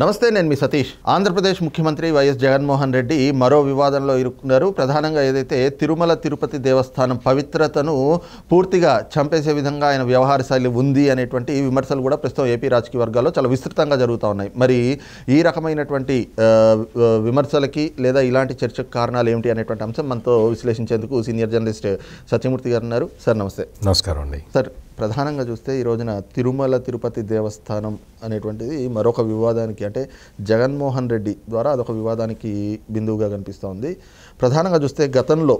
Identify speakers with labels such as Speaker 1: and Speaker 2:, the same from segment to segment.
Speaker 1: నమస్తే నేను మీ సతీష్. ఆంధ్రప్రదేశ్ ముఖ్యమంత్రి వైఎస్ జగన్మోహన్ రెడ్డి మరో వివాదంలో ఇరుక్కున్నారు. ప్రధానంగా ఏదైతే తిరుమల తిరుపతి దేవస్థానం పవిత్రతను పూర్తిగా చంపేసే విధంగా ఆయన వ్యవహార శైలి ఉంది అనేటువంటి విమర్శలు కూడా ప్రస్తుతం ఏపీ రాజకీయ వర్గాల్లో చాలా విస్తృతంగా జరుగుతూ ఉన్నాయి. మరి ఈ రకమైనటువంటి విమర్శలకి లేదా ఇలాంటి చర్చకు కారణాలు ఏమిటి అనేటువంటి అంశం మనతో విశ్లేషించేందుకు సీనియర్ జర్నలిస్ట్ సత్యమూర్తి గారు ఉన్నారు. సార్ నమస్తే.
Speaker 2: నమస్కారం అండి.
Speaker 1: సార్ ప్రధానంగా చూస్తే ఈ రోజున తిరుమల తిరుపతి దేవస్థానం అనేటువంటిది మరొక వివాదానికి అంటే జగన్మోహన్ రెడ్డి ద్వారా అదొక వివాదానికి బిందువుగా కనిపిస్తోంది. ప్రధానంగా చూస్తే గతంలో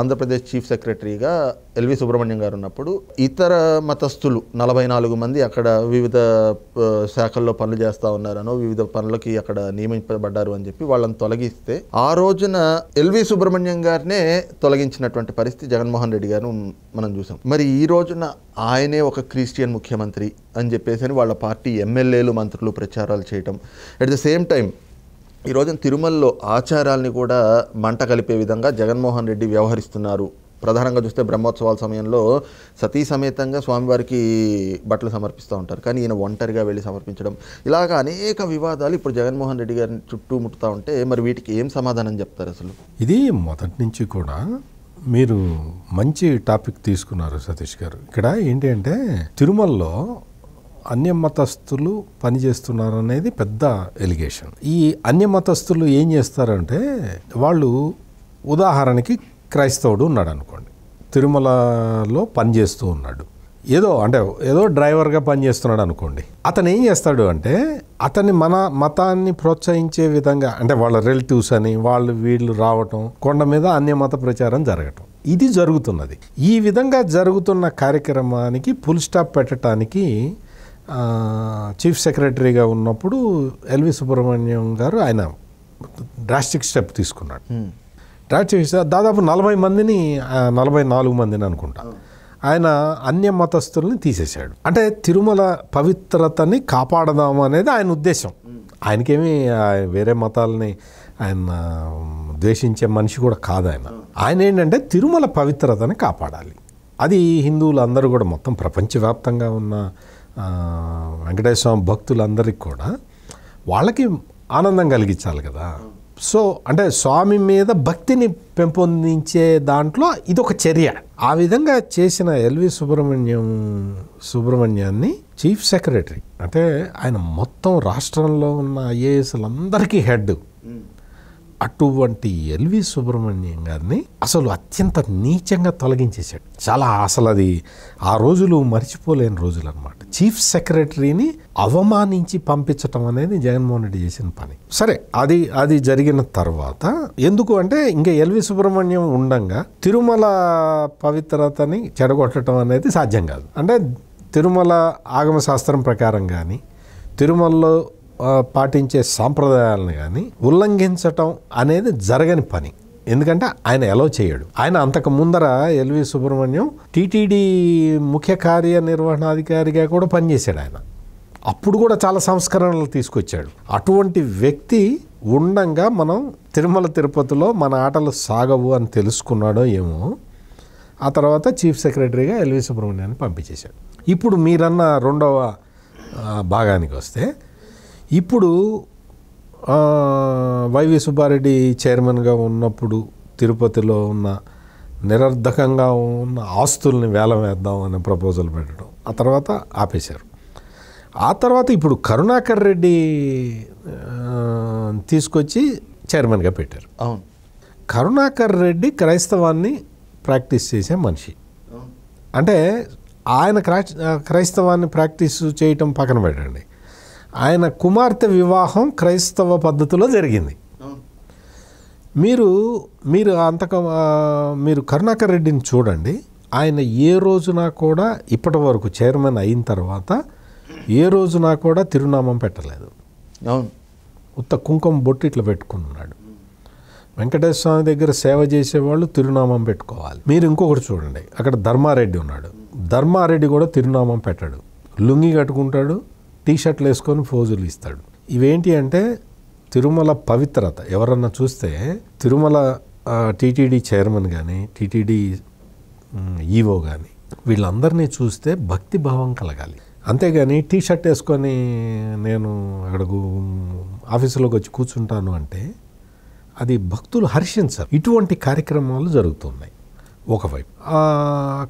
Speaker 1: ఆంధ్రప్రదేశ్ చీఫ్ సెక్రటరీగా ఎల్వి సుబ్రహ్మణ్యం గారు ఉన్నప్పుడు ఇతర మతస్థులు నలభై నాలుగు మంది అక్కడ వివిధ శాఖల్లో పనులు చేస్తూ ఉన్నారనో వివిధ పనులకి అక్కడ నియమించబడ్డారు అని చెప్పి వాళ్ళని తొలగిస్తే ఆ రోజున ఎల్వి సుబ్రహ్మణ్యం గారినే తొలగించినటువంటి పరిస్థితి జగన్మోహన్ రెడ్డి గారు మనం చూసాం. మరి ఈ రోజున ఆయనే ఒక క్రిస్టియన్ ముఖ్యమంత్రి అని చెప్పేసి అని వాళ్ళ పార్టీ ఎమ్మెల్యేలు మంత్రులు ప్రచారాలు చేయటం. అట్ ద సేమ్ టైం ఈరోజున తిరుమలలో ఆచారాల్ని కూడా మంట కలిపే విధంగా జగన్మోహన్ రెడ్డి వ్యవహరిస్తున్నారు. ప్రధానంగా చూస్తే బ్రహ్మోత్సవాల సమయంలో సతీ సమేతంగా స్వామివారికి బట్టలు సమర్పిస్తూ ఉంటారు. కానీ ఈయన ఒంటరిగా వెళ్ళి సమర్పించడం. ఇలాగ అనేక వివాదాలు ఇప్పుడు జగన్మోహన్ రెడ్డి గారిని చుట్టుముట్టుతూ ఉంటే మరి వీటికి ఏం సమాధానం చెప్తారు అసలు?
Speaker 2: ఇది మొదటి నుంచి కూడా మీరు మంచి టాపిక్ తీసుకున్నారు సతీష్ గారు. ఇక్కడ ఏంటి అంటే తిరుమలలో అన్యమతస్థులు పనిచేస్తున్నారు అనేది పెద్ద ఎలిగేషన్. ఈ అన్య మతస్థులు ఏం చేస్తారంటే వాళ్ళు ఉదాహరణకి క్రైస్తవుడు ఉన్నాడు అనుకోండి తిరుమలలో పనిచేస్తూ ఉన్నాడు. ఏదో అంటే ఏదో డ్రైవర్గా పనిచేస్తున్నాడు అనుకోండి అతను ఏం చేస్తాడు అంటే అతన్ని మన మతాన్ని ప్రోత్సహించే విధంగా అంటే వాళ్ళ రిలేటివ్స్ అని వాళ్ళు వీళ్ళు రావటం కొండ మీద అన్య మత ప్రచారం జరగటం. ఇది జరుగుతున్నది. ఈ విధంగా జరుగుతున్న కార్యక్రమానికి ఫుల్ స్టాప్ పెట్టడానికి చీఫ్ సెక్రటరీగా ఉన్నప్పుడు ఎల్వి సుబ్రహ్మణ్యం గారు ఆయన డ్రాస్టిక్ స్టెప్ తీసుకున్నాడు. డ్రాస్టిక్ స్టెప్ దాదాపు నలభై మందిని నలభై నాలుగు మందిని అనుకుంటా. ఆయన అన్య మతస్థుల్ని తీసేశాడు. అంటే తిరుమల పవిత్రతని కాపాడదాము అనేది ఆయన ఉద్దేశం. ఆయనకేమి వేరే మతాలని ఆయన ద్వేషించే మనిషి కూడా కాదు ఆయన. ఆయన ఏంటంటే తిరుమల పవిత్రతని కాపాడాలి. అది హిందువులు అందరూ కూడా మొత్తం ప్రపంచవ్యాప్తంగా ఉన్న వెంకటేశ్వర స్వామి భక్తులందరికీ కూడా వాళ్ళకి ఆనందం కలిగించాలి కదా. సో అంటే స్వామి మీద భక్తిని పెంపొందించే దాంట్లో ఇది ఒక చర్య. ఆ విధంగా చేసిన ఎల్వి సుబ్రహ్మణ్యం సుబ్రహ్మణ్యాన్ని చీఫ్ సెక్రటరీ అంటే ఆయన మొత్తం రాష్ట్రంలో ఉన్న ఐఏఎస్లందరికీ హెడ్. అటువంటి ఎల్వి సుబ్రహ్మణ్యం గారిని అసలు అత్యంత నీచంగా తొలగించేశాడు. చాలా అసలు అది ఆ రోజులు మర్చిపోలేని రోజులు అనమాట చీఫ్ సెక్రటరీని అవమానించి పంపించటం అనేది జగన్మోహన్ రెడ్డి చేసిన పని. సరే అది అది జరిగిన తర్వాత ఎందుకు అంటే ఇంకా ఎల్వి సుబ్రహ్మణ్యం ఉండంగా తిరుమల పవిత్రతని చెడగొట్టడం అనేది సాధ్యం కాదు. అంటే తిరుమల ఆగమ శాస్త్రం ప్రకారం కానీ తిరుమలలో పాటించే సాంప్రదాయాలను కానీ ఉల్లంఘించటం అనేది జరగని పని. ఎందుకంటే ఆయన ఎలా చేయడు. ఆయన అంతకు ముందర ఎల్వి సుబ్రహ్మణ్యం టీటీడీ ముఖ్య కార్యనిర్వహణాధికారిగా కూడా పనిచేశాడు ఆయన. అప్పుడు కూడా చాలా సంస్కరణలు తీసుకొచ్చాడు. అటువంటి వ్యక్తి ఉండంగా మనం తిరుమల తిరుపతిలో మన ఆటలు సాగవు అని తెలుసుకున్నాడో ఏమో ఆ తర్వాత చీఫ్ సెక్రటరీగా ఎల్వి సుబ్రహ్మణ్యాన్ని పంపించేశాడు. ఇప్పుడు మీరన్న రెండవ భాగానికి వస్తే ఇప్పుడు వైవి సుబ్బారెడ్డి చైర్మన్గా ఉన్నప్పుడు తిరుపతిలో ఉన్న నిరర్ధకంగా ఉన్న ఆస్తుల్ని వేలం వేద్దాం అనే ప్రపోజల్ పెట్టడం ఆ తర్వాత ఆపేశారు. ఆ తర్వాత ఇప్పుడు కరుణాకర్ రెడ్డి తీసుకొచ్చి చైర్మన్గా పెట్టారు.
Speaker 1: అవును.
Speaker 2: కరుణాకర్ రెడ్డి క్రైస్తవాన్ని ప్రాక్టీస్ చేసే మనిషి. అంటే ఆయన క్రై- క్రైస్తవాన్ని ప్రాక్టీస్ చేయటం పక్కన పెట్టండి. ఆయన కుమార్తె వివాహం క్రైస్తవ పద్ధతిలో జరిగింది. మీరు మీరు అంతక మీరు కరుణాకర్ రెడ్డిని చూడండి. ఆయన ఏ రోజున కూడా ఇప్పటి వరకు చైర్మన్ అయిన తర్వాత ఏ రోజున కూడా తిరునామం పెట్టలేదు.
Speaker 1: అవును.
Speaker 2: ఉత్త కుంకుమ బొట్టు ఇట్లా పెట్టుకున్నాడు వెంకటేశ్వర స్వామి దగ్గర సేవ చేసేవాళ్ళు తిరునామం పెట్టుకోవాలి. మీరు ఇంకొకటి చూడండి. అక్కడ ధర్మారెడ్డి ఉన్నాడు. ధర్మారెడ్డి కూడా తిరునామం పెట్టాడు. లుంగి కట్టుకుంటాడు. టీ షర్ట్లు వేసుకొని ఫోజులు ఇస్తాడు. ఇవేంటి అంటే తిరుమల పవిత్రత. ఎవరన్నా చూస్తే తిరుమల టీటీడీ చైర్మన్ కానీ టీటీడీ ఈవో కానీ వీళ్ళందరినీ చూస్తే భక్తి భావం కలగాలి. అంతేగాని టీ షర్ట్ వేసుకొని నేను అక్కడ ఆఫీసులోకి వచ్చి కూర్చుంటాను అంటే అది భక్తులు హర్షించరు. ఇటువంటి కార్యక్రమాలు జరుగుతున్నాయి. ఒకవైపు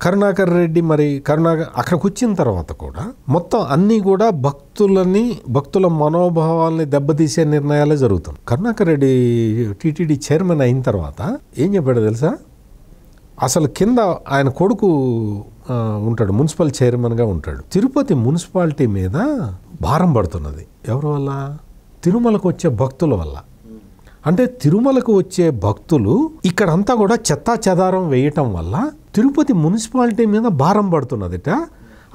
Speaker 2: కరుణాకర్ రెడ్డి మరి కరుణాకర్ అక్కడికి వచ్చిన తర్వాత కూడా మొత్తం అన్నీ కూడా భక్తులని భక్తుల మనోభావాల్ని దెబ్బతీసే నిర్ణయాలే జరుగుతుంది కరుణాకర్ రెడ్డి టీటీడీ చైర్మన్ అయిన తర్వాత ఏం చెప్పాడు తెలుసా? అసలు కింద ఆయన కొడుకు ఉంటాడు మున్సిపల్ చైర్మన్గా ఉంటాడు. తిరుపతి మున్సిపాలిటీ మీద భారం పడుతున్నది. ఎవరి వల్ల? తిరుమలకు వచ్చే భక్తుల వల్ల. అంటే తిరుమలకు వచ్చే భక్తులు ఇక్కడంతా కూడా చెత్తా చెదారం వేయటం వల్ల తిరుపతి మున్సిపాలిటీ మీద భారం పడుతున్నదిట.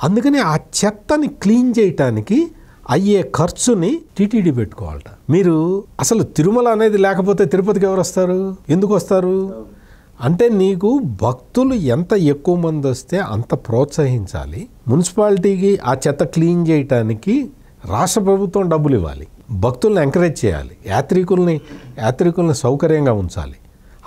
Speaker 2: అందుకని ఆ చెత్తని క్లీన్ చేయటానికి అయ్యే ఖర్చుని టీటీడీ పెట్టుకోవాలట. మీరు అసలు తిరుమల అనేది లేకపోతే తిరుపతికి ఎవరు వస్తారు? ఎందుకు వస్తారు? అంటే నీకు భక్తులు ఎంత ఎక్కువ మంది వస్తే అంత ప్రోత్సహించాలి. మున్సిపాలిటీకి ఆ చెత్త క్లీన్ చేయటానికి రాష్ట్ర ప్రభుత్వం డబ్బులు ఇవ్వాలి. భక్తుల్ని ఎంకరేజ్ చేయాలి. యాత్రికుల్ని యాత్రికుల్ని సౌకర్యంగా ఉంచాలి.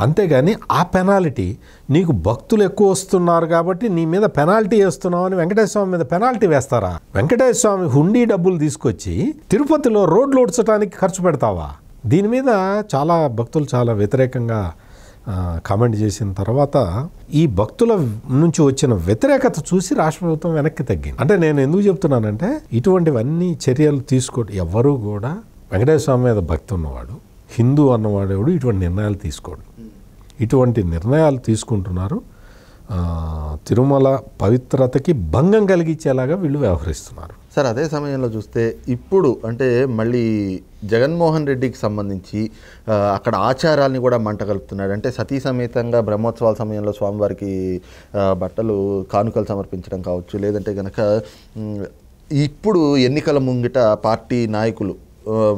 Speaker 2: అంతేగాని ఆ పెనాల్టీ నీకు భక్తులు ఎక్కువ వస్తున్నారు కాబట్టి నీ మీద పెనాల్టీ వేస్తున్నావు అని వెంకటేశ్వర స్వామి మీద పెనాల్టీ వేస్తారా? వెంకటేశ్వర స్వామి హుండీ డబ్బులు తీసుకొచ్చి తిరుపతిలో రోడ్లు ఉడ్చడానికి ఖర్చు పెడతావా? దీని మీద చాలా భక్తులు చాలా వ్యతిరేకంగా కామెంట్ చేసిన తర్వాత ఈ భక్తుల నుంచి వచ్చిన వ్యతిరేకత చూసి రాష్ట్ర ప్రభుత్వం వెనక్కి తగ్గింది. అంటే నేను ఎందుకు చెప్తున్నానంటే ఇటువంటివన్నీ చర్యలు తీసుకోడు ఎవ్వరూ కూడా వెంకటేశ్వర స్వామి మీద భక్తి ఉన్నవాడు హిందూ అన్నవాడేవాడు ఇటువంటి నిర్ణయాలు తీసుకోడు. ఇటువంటి నిర్ణయాలు తీసుకుంటున్నారు తిరుమల పవిత్రతకి భంగం కలిగించేలాగా వీళ్ళు వ్యవహరిస్తున్నారు.
Speaker 1: సార్ అదే సమయంలో చూస్తే ఇప్పుడు అంటే మళ్ళీ జగన్మోహన్ రెడ్డికి సంబంధించి అక్కడ ఆచారాల్ని కూడా మంట కలుపుతున్నాడు. అంటే సతీ సమేతంగా బ్రహ్మోత్సవాల సమయంలో స్వామివారికి బట్టలు కానుకలు సమర్పించడం కావచ్చు లేదంటే కనుక ఇప్పుడు ఎన్నికల ముంగిట పార్టీ నాయకులు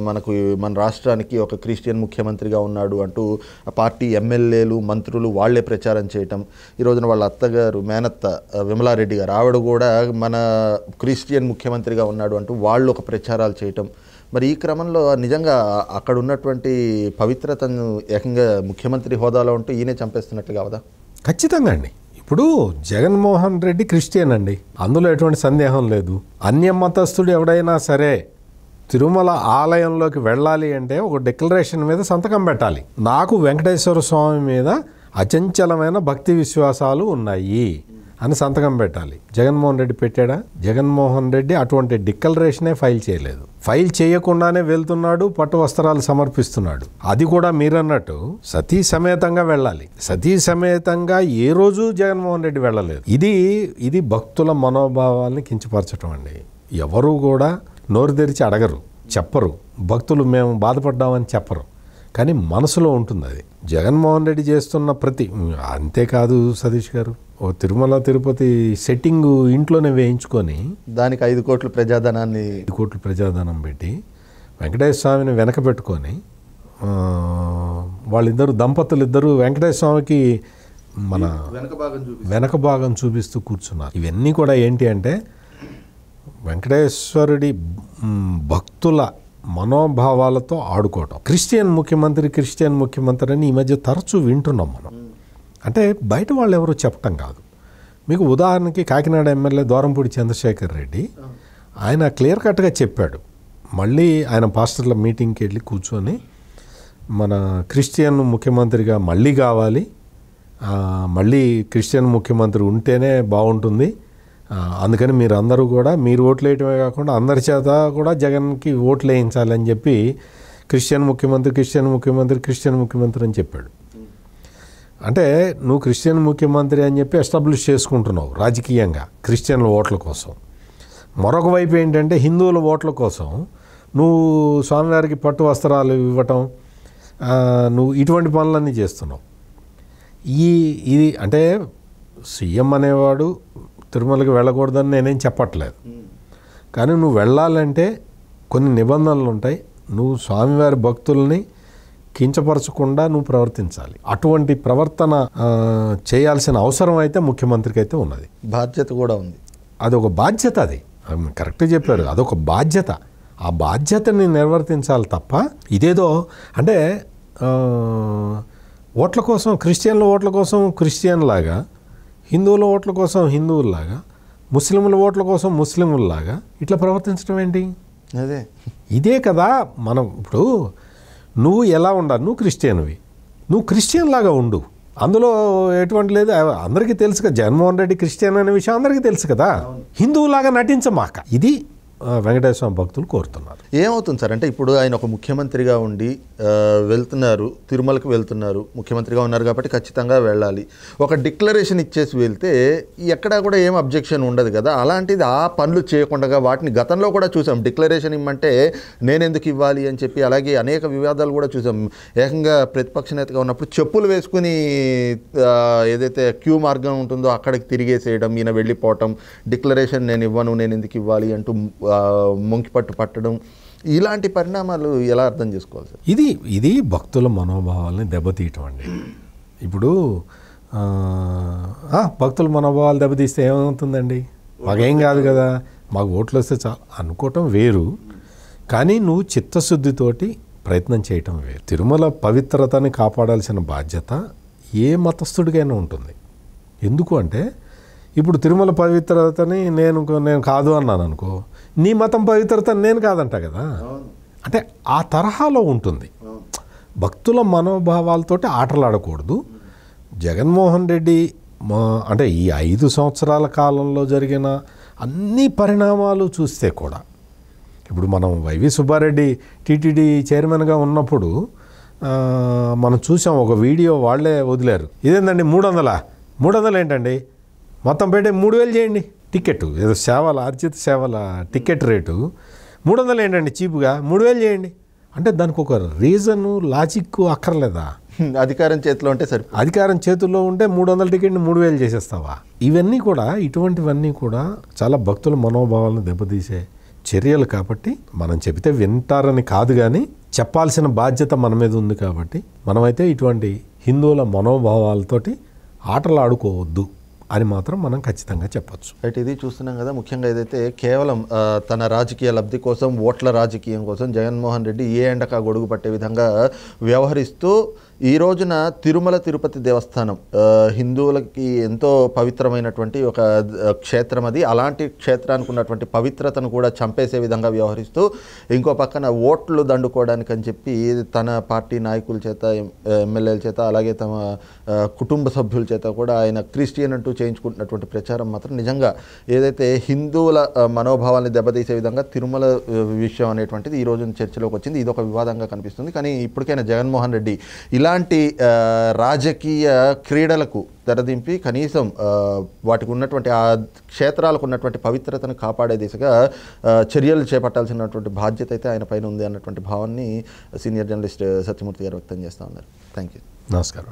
Speaker 1: మనకు మన రాష్ట్రానికి ఒక క్రిస్టియన్ ముఖ్యమంత్రిగా ఉన్నాడు అంటూ ఆ పార్టీ ఎమ్మెల్యేలు మంత్రులు వాళ్ళే ప్రచారం చేయటం. ఈ రోజున వాళ్ళ అత్తగారు మేనత్త విమలారెడ్డి గారు ఆవిడ కూడా మన క్రిస్టియన్ ముఖ్యమంత్రిగా ఉన్నాడు అంటూ వాళ్ళు ఒక ప్రచారాలు చేయటం. మరి ఈ క్రమంలో నిజంగా అక్కడ ఉన్నటువంటి పవిత్రతను ఏకంగా ముఖ్యమంత్రి హోదాలో ఉంటూ ఈయనే చంపేస్తున్నట్లు కావదా?
Speaker 2: ఖచ్చితంగా అండి. ఇప్పుడు జగన్మోహన్ రెడ్డి క్రిస్టియన్ అండి. అందులో ఎటువంటి సందేహం లేదు. అన్య మతస్థుడు ఎవడైనా సరే తిరుమల ఆలయంలోకి వెళ్ళాలి అంటే ఒక డిక్లరేషన్ మీద సంతకం పెట్టాలి. నాకు వెంకటేశ్వర స్వామి మీద అచంచలమైన భక్తి విశ్వాసాలు ఉన్నాయి అని సంతకం పెట్టాలి. జగన్మోహన్ రెడ్డి పెట్టాడా? జగన్మోహన్ రెడ్డి అటువంటి డిక్లరేషనే ఫైల్ చేయలేదు. ఫైల్ చేయకుండానే వెళ్తున్నాడు పట్టు వస్త్రాలు సమర్పిస్తున్నాడు. అది కూడా మీరన్నట్టు సతీ సమేతంగా వెళ్ళాలి. సతీ సమేతంగా ఏ రోజు జగన్మోహన్ రెడ్డి వెళ్ళలేదు. ఇది ఇది భక్తుల మనోభావాల్ని కించపరచడం అండి. ఎవరు కూడా నోరు తెరిచి అడగరు చెప్పరు. భక్తులు మేము బాధపడ్డామని చెప్పరు. కానీ మనసులో ఉంటుంది అది. జగన్మోహన్ రెడ్డి చేస్తున్న ప్రతి అంతేకాదు సతీష్ గారు. ఓ తిరుమల తిరుపతి సెట్టింగ్ ఇంట్లోనే వేయించుకొని
Speaker 1: దానికి ఐదు కోట్ల ప్రజాధనాన్ని
Speaker 2: ఐదు కోట్లు ప్రజాధనం పెట్టి వెంకటేశ్వర స్వామిని వెనక పెట్టుకొని వాళ్ళిద్దరు దంపతులు ఇద్దరు వెంకటేశ్వర స్వామికి మన
Speaker 1: వెనక భాగం చూపి
Speaker 2: వెనక భాగం చూపిస్తూ కూర్చున్నారు. ఇవన్నీ కూడా ఏంటి అంటే వెంకటేశ్వరుడి భక్తుల మనోభావాలతో ఆడుకోవటం. క్రిస్టియన్ ముఖ్యమంత్రి క్రిస్టియన్ ముఖ్యమంత్రి అని ఈ మధ్య తరచూ వింటున్నాం మనం. అంటే బయట వాళ్ళు ఎవరు చెప్పటం కాదు. మీకు ఉదాహరణకి కాకినాడ ఎమ్మెల్యే దూరంపూడి చంద్రశేఖర్ రెడ్డి ఆయన క్లియర్ కట్గా చెప్పాడు. మళ్ళీ ఆయన పాస్టర్ల మీటింగ్కి వెళ్ళి కూర్చొని మన క్రిస్టియన్ ముఖ్యమంత్రిగా మళ్ళీ కావాలి. మళ్ళీ క్రిస్టియన్ ముఖ్యమంత్రి ఉంటేనే బాగుంటుంది. అందుకని మీరు అందరూ కూడా మీరు ఓట్లు వేయటమే కాకుండా అందరి చేత కూడా జగన్కి ఓట్లు వేయించాలని చెప్పి క్రిస్టియన్ ముఖ్యమంత్రి క్రిస్టియన్ ముఖ్యమంత్రి క్రిస్టియన్ ముఖ్యమంత్రి అని చెప్పాడు. అంటే నువ్వు క్రిస్టియన్ ముఖ్యమంత్రి అని చెప్పి ఎస్టాబ్లిష్ చేసుకుంటున్నావు రాజకీయంగా క్రిస్టియన్ల ఓట్ల కోసం. మరొక వైపు ఏంటంటే హిందువుల ఓట్ల కోసం నువ్వు స్వామివారికి పట్టు వస్త్రాలు ఇవ్వటం నువ్వు ఇటువంటి పనులన్నీ చేస్తున్నావు. ఈ ఇది అంటే సీఎం అనేవాడు తిరుమలకి వెళ్ళకూడదని నేనేం చెప్పట్లేదు. కానీ నువ్వు వెళ్ళాలంటే కొన్ని నిబంధనలు ఉంటాయి. నువ్వు స్వామివారి భక్తుల్ని కించపరచకుండా నువ్వు ప్రవర్తించాలి. అటువంటి ప్రవర్తన చేయాల్సిన అవసరం అయితే ముఖ్యమంత్రికి అయితే ఉన్నది.
Speaker 1: బాధ్యత కూడా ఉంది.
Speaker 2: అదొక బాధ్యత అది. ఆమె కరెక్ట్గా చెప్పారు. అదొక బాధ్యత. ఆ బాధ్యతని నిర్వర్తించాలి తప్ప ఇదేదో అంటే ఓట్ల కోసం క్రిస్టియన్ల ఓట్ల కోసం క్రిస్టియన్ లాగా హిందువుల ఓట్ల కోసం హిందువుల్లాగా ముస్లింల ఓట్ల కోసం ముస్లింలాగా ఇట్లా ప్రవర్తించడం ఏంటి?
Speaker 1: అదే.
Speaker 2: ఇదే కదా మనం ఇప్పుడు నువ్వు ఎలా ఉండాలి? నువ్వు క్రిస్టియన్వి. నువ్వు క్రిస్టియన్ లాగా ఉండు. అందులో ఎటువంటి లేదు. అందరికీ తెలుసు కదా జగన్మోహన్ రెడ్డి క్రిస్టియన్ అనే విషయం అందరికీ తెలుసు కదా. హిందువులాగా నటించమాక. ఇది వెంకటేశ్వర స్వామి భక్తులు కోరుతున్నారు.
Speaker 1: ఏమవుతుంది సార్? అంటే ఇప్పుడు ఆయన ఒక ముఖ్యమంత్రిగా ఉండి వెళ్తున్నారు తిరుమలకి వెళ్తున్నారు ముఖ్యమంత్రిగా ఉన్నారు కాబట్టి ఖచ్చితంగా వెళ్ళాలి. ఒక డిక్లరేషన్ ఇచ్చేసి వెళ్తే ఎక్కడా కూడా ఏం అబ్జెక్షన్ ఉండదు కదా? అలాంటిది ఆ పనులు చేయకుండా వాటిని గతంలో కూడా చూసాం. డిక్లరేషన్ ఇమ్మంటే నేను ఎందుకు ఇవ్వాలి అని చెప్పి అలాగే అనేక వివాదాలు కూడా చూసాం. ఏకంగా ప్రతిపక్ష నేతగా ఉన్నప్పుడు చెప్పులు వేసుకుని ఏదైతే క్యూ మార్గం ఉంటుందో అక్కడికి తిరిగేసేయడం ఈయన వెళ్ళిపోవటం డిక్లరేషన్ నేను ఇవ్వను నేను ఎందుకు ఇవ్వాలి అంటూ మొంకిపట్టు పట్టడం ఇలాంటి పరిణామాలు ఎలా అర్థం చేసుకోవాలి సార్?
Speaker 2: ఇది ఇది భక్తుల మనోభావాల్ని దెబ్బతీయటం అండి. ఇప్పుడు ఆ, భక్తుల మనోభావాలు దెబ్బతీస్తే ఏమవుతుందండి? మాకేం కాదు కదా. మాకు ఓట్లు వస్తే చాలు. అనుకోవటం వేరు. కానీ నువ్వు చిత్తశుద్ధితోటి ప్రయత్నం చేయటం వేరు. తిరుమల పవిత్రతని కాపాడాల్సిన బాధ్యత ఏ మతస్థుడికైనా ఉంటుంది. ఎందుకు అంటే ఇప్పుడు తిరుమల పవిత్రతని నేను నేను కాదు అన్నాను అనుకో నీ మతం పవిత్రతని నేను కాదంట కదా. అంటే ఆ తరహాలో ఉంటుంది. భక్తుల మనోభావాలతోటి ఆటలాడకూడదు. జగన్మోహన్ రెడ్డి మా అంటే ఈ ఐదు సంవత్సరాల కాలంలో జరిగిన అన్ని పరిణామాలు చూస్తే కూడా ఇప్పుడు మనం వైవి సుబ్బారెడ్డి టీటీడీ చైర్మన్గా ఉన్నప్పుడు మనం చూసాం ఒక వీడియో వాళ్ళే వదిలారు. ఇదేందండి మూడు వందలా? మూడు వందలు ఏంటండి మొత్తం పెట్టే మూడు వేలు చేయండి. టికెట్ ఏదో సేవల అర్జిత సేవల టికెట్ రేటు మూడు వందలు ఏంటండి చీప్గా. మూడు వేలు చేయండి. అంటే దానికి ఒక రీజను లాజిక్ అక్కర్లేదా?
Speaker 1: అధికారం చేతిలో ఉంటే సరి
Speaker 2: అధికారం చేతుల్లో ఉంటే మూడు వందల టికెట్ని మూడు వేలు చేసేస్తావా? ఇవన్నీ కూడా ఇటువంటివన్నీ కూడా చాలా భక్తుల మనోభావాలను దెబ్బతీసే చర్యలు కాబట్టి మనం చెబితే వింటారని కాదు కానీ చెప్పాల్సిన బాధ్యత మన మీద ఉంది కాబట్టి మనమైతే ఇటువంటి హిందువుల మనోభావాలతోటి ఆటలు ఆడుకోవద్దు అని మాత్రం మనం ఖచ్చితంగా చెప్పొచ్చు.
Speaker 1: అయితే ఇది చూస్తున్నాం కదా ముఖ్యంగా ఏదైతే కేవలం తన రాజకీయ లబ్ధి కోసం ఓట్ల రాజకీయం కోసం జగన్మోహన్ రెడ్డి ఏ ఎండక గొడుగు పట్టే విధంగా వ్యవహరిస్తూ ఈ రోజున తిరుమల తిరుపతి దేవస్థానం హిందువులకి ఎంతో పవిత్రమైనటువంటి ఒక క్షేత్రం అది. అలాంటి క్షేత్రానికి ఉన్నటువంటి పవిత్రతను కూడా చంపేసే విధంగా వ్యవహరిస్తూ ఇంకో పక్కన ఓట్లు దండుకోవడానికి అని చెప్పి తన పార్టీ నాయకుల చేత ఎమ్మెల్యేల చేత అలాగే తమ కుటుంబ సభ్యుల చేత కూడా ఆయన క్రిస్టియన్ అంటూ చేయించుకుంటున్నటువంటి ప్రచారం మాత్రం నిజంగా ఏదైతే హిందువుల మనోభావాన్ని మనోభావాల్ని దెబ్బతీసే విధంగా తిరుమల విషయం అనేటువంటిది ఈ రోజున చర్చలోకి వచ్చింది. ఇది ఒక వివాదంగా కనిపిస్తుంది. కానీ ఇప్పటికైనా జగన్మోహన్ రెడ్డి ఇలాంటి రాజకీయ క్రీడలకు తెరదింపి కనీసం వాటికి ఉన్నటువంటి ఆ క్షేత్రాలకు ఉన్నటువంటి పవిత్రతను కాపాడే దిశగా చర్యలు చేపట్టాల్సినటువంటి బాధ్యత అయితే ఆయన పైన ఉంది అన్నటువంటి భావాన్ని సీనియర్ జర్నలిస్ట్ సత్యమూర్తి గారు వ్యక్తం చేస్తూ ఉన్నారు. థ్యాంక్ యూ
Speaker 2: నమస్కారం.